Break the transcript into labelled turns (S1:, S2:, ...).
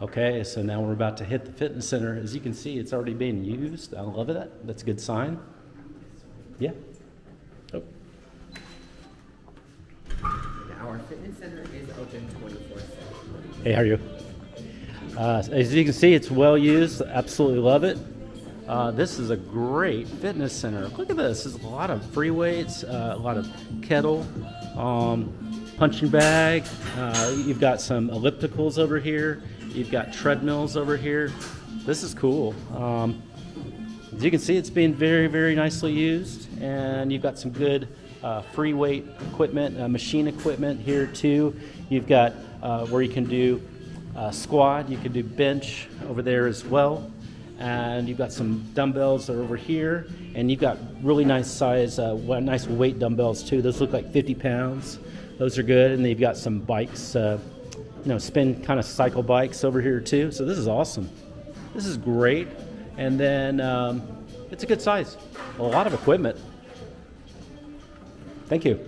S1: Okay, so now we're about to hit the fitness center. As you can see, it's already being used. I love that. That's a good sign. Yeah. Oh,
S2: Our fitness center is open 24 7.
S1: hey, how are you? Uh, as you can see, it's well used. Absolutely love it. Uh, this is a great fitness center. Look at this. There's a lot of free weights, uh, a lot of kettle, um, punching bag. Uh, you've got some ellipticals over here. You've got treadmills over here. This is cool. Um, as you can see, it's being very, very nicely used, and you've got some good uh, free weight equipment, uh, machine equipment here too. You've got uh, where you can do uh, squat, you can do bench over there as well, and you've got some dumbbells that are over here, and you've got really nice size, uh, nice weight dumbbells too. Those look like 50 pounds. Those are good, and then you've got some bikes, uh, you know, spin kind of cycle bikes over here too. So this is awesome. This is great. And then um, it's a good size. A lot of equipment. Thank you.